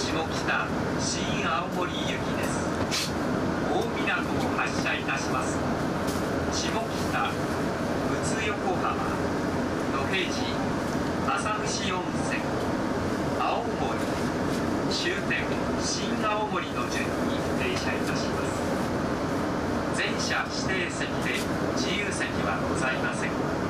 下北新青森行きです。大港を発車いたします。下北宇都横浜。野辺地浅虫温泉。青森終点新青森の順に停車いたします。全車指定席で自由席はございません。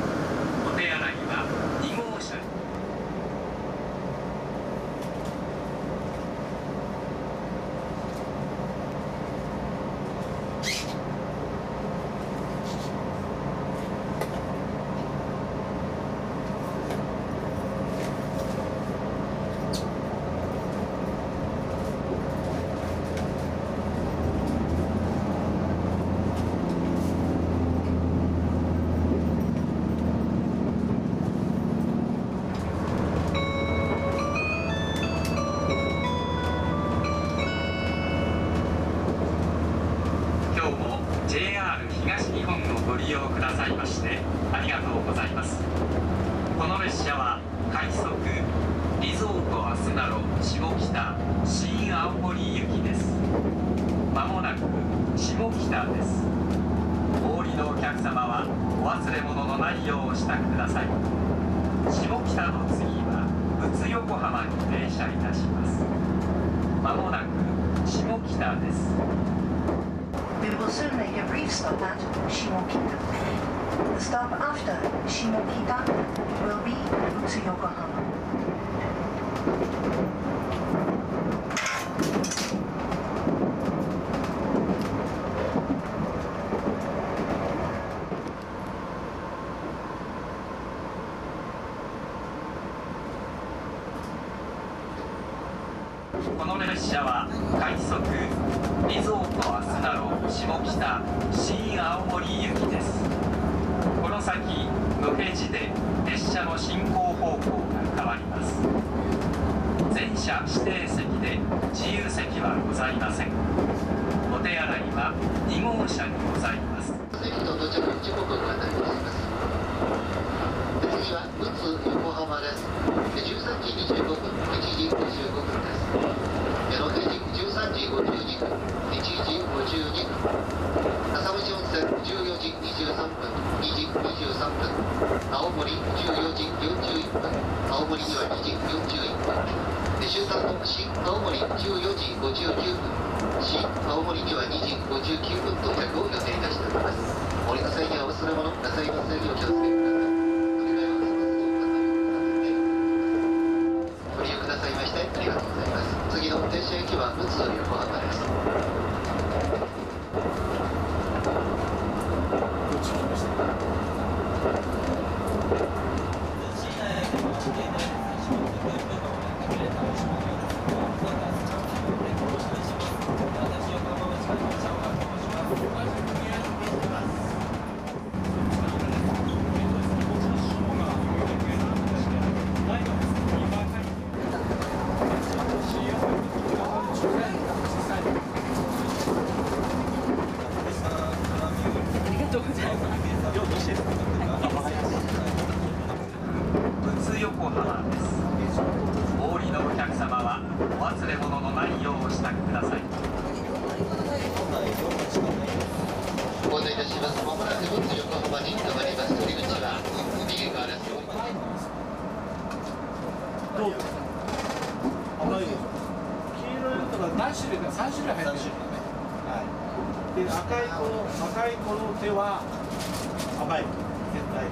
タです。おのお客様はお忘れ物のないようお支度ください。下北の次は宇都横浜に停車いたします。まもなく下北です。全車指定席で自由席はございません。お手洗いは2号車にございます。次の到着時刻をご案内いたします次は宇都横浜です。13時25分1時55分です。矢野平時13時52分1時52分。浅虫温泉14時23分2時23分。青森14時41分。3青森14時59分青森には2時59分と着を予定いたしております降りの際には忘れ物なさいませんよう気をつけくださいご利用くださいましてありがとうございます次の停車駅はで赤いこの赤いこの手は甘い。絶対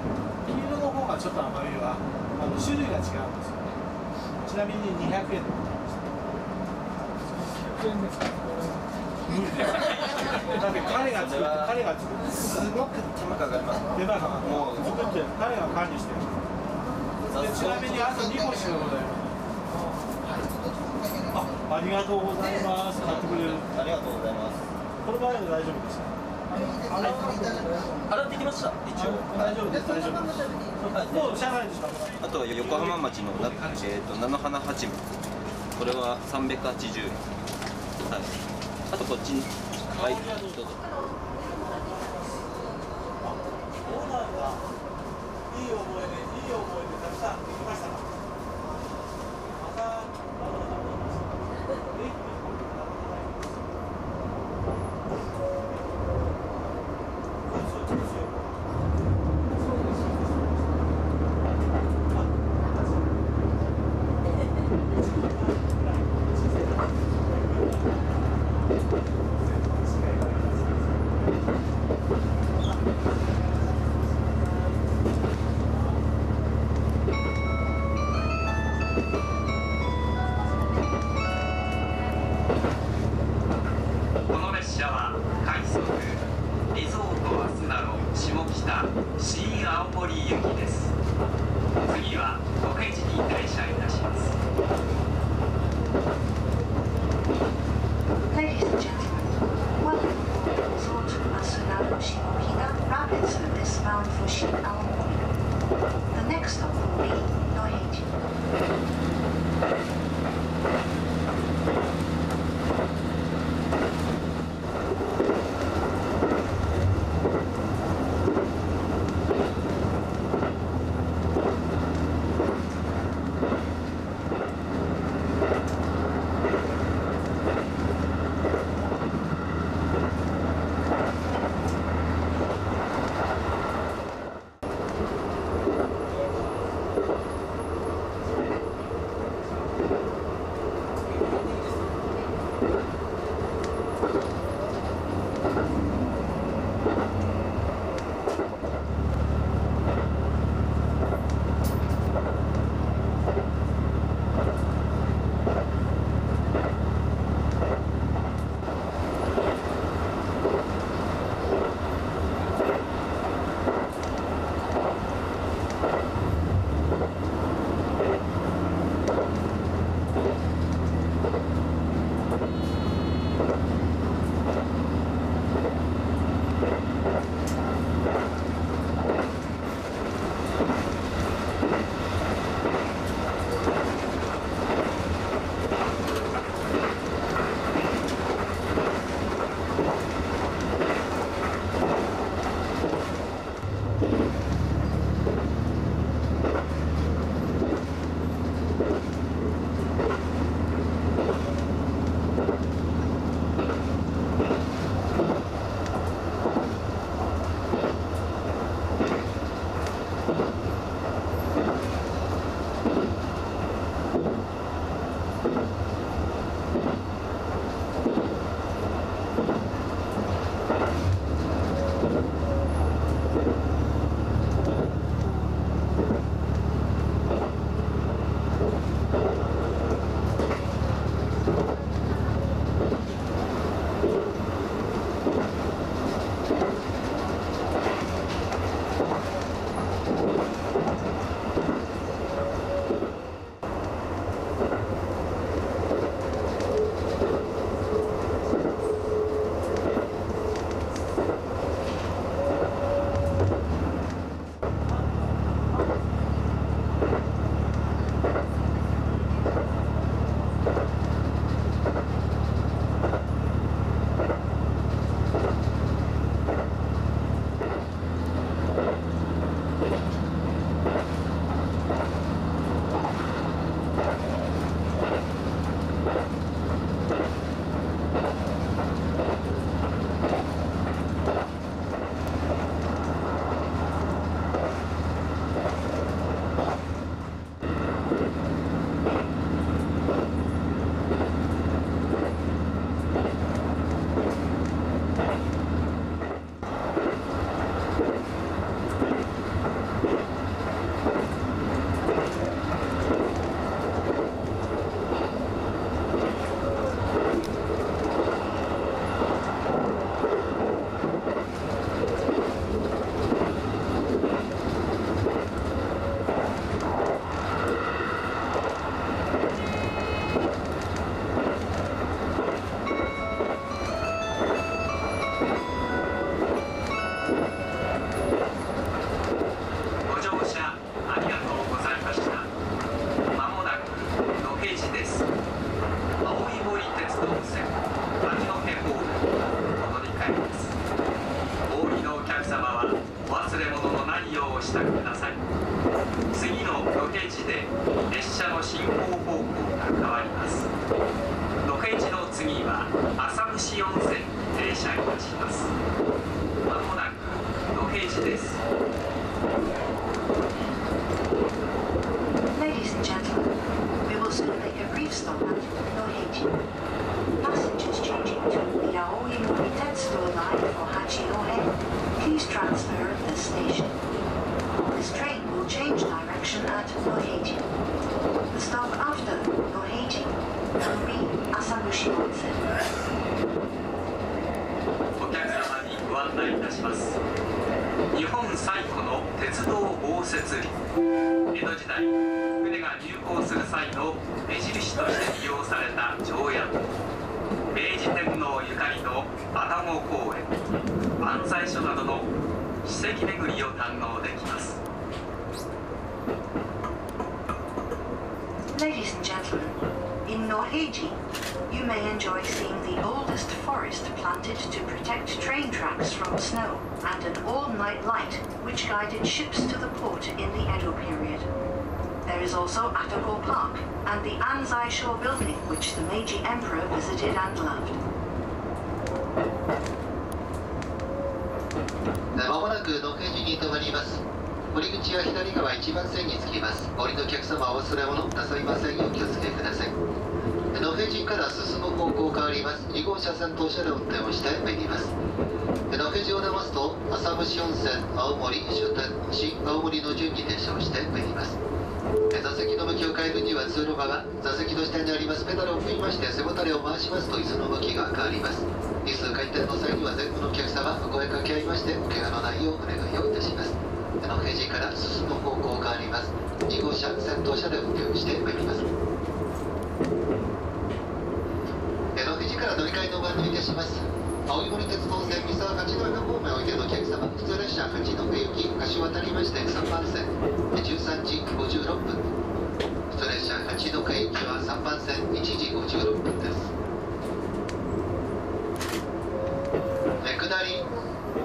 黄色の方がちょっと甘みはあの種類が違うんですよね。ちなみに200円でございます100円ですか無理ですだって彼が作って彼が作ってすごく手間かかります。手間がもう作って彼が管理してるでちなみにあと2個しかございませんあありがとうございます。買ってくれるありがとうございますこの場合は大丈夫でした。洗ってきました一応大丈夫です大丈夫ですもう車内にしますあと横浜町のな、えー、と菜の花八味これは380円はいあとこっち。にはいどうぞ。そうなんだいい思い出いい思い出 The next stop will be Nohage. Ladies and gentlemen, we will soon make a brief stop at Noheiji. Passengers changing to the Aoi Moritetsudo line for Hachinohe, please transfer at this station. This train will change direction at Noheiji. The stop after Noheiji will be Asaguchi Station. ご案内いたします日本最古の鉄道応接理江戸時代船が入港する際の目印として利用された常夜明治天皇ゆかりの愛宕公園万歳所などの史跡巡りを堪能できます。Ladies and gentlemen, in Noheji, you may enjoy seeing the oldest forest planted to protect train tracks from snow and an all-night light which guided ships to the port in the Edo period. There is also Atoko Park and the Anzai Shore building which the Meiji Emperor visited and loved. まもなく野辺地に停まります降り口は左側1番線につきます降りのお客様お忘れ物なさいませんようお気をつけください 野辺地から進む方向変わります。2号車線当車で運転をしてまいります。野辺地を出ますと浅虫温泉青森終点新青森の順に停車をしてまいります。座席の向きを変えるには通路側座席の下にありますペダルを踏みまして背もたれを回しますと椅子の向きが変わります。椅子回転の際には前後のお客様お声かけ合いましてお怪我のないようお願いをいたします。あの平時から進む方向変わります。2号車先頭車で運転をしてまいります江戸富士から乗り換えのご案内いたします青森鉄道線三沢八戸の方面おいでのお客様普通列車八戸行き橋渡りまして3番線13時56分。普通列車八戸行きは3番線1時56分です。下り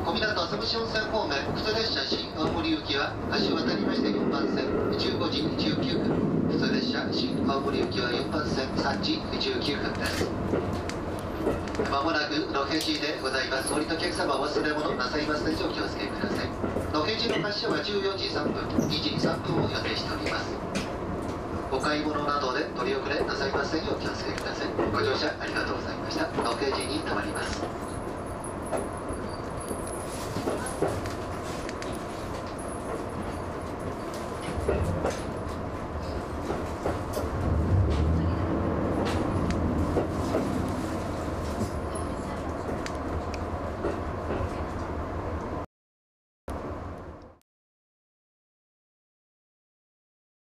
小湊浅虫温泉方面普通列車新青森行きは橋渡りまして4番線15時19分。普通列車新青森行きは4番線3時19分です。まもなく野辺地でございます。降りのお客様お忘れ物なさいますでしょう。お気をつけください。野辺地の発車は14時3分、2時3分を予定しております。お買い物などで取り遅れなさいませんようお気をつけください。ご乗車ありがとうございました。野辺地に停まります。